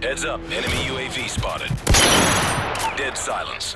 Heads up, enemy UAV spotted. Dead silence.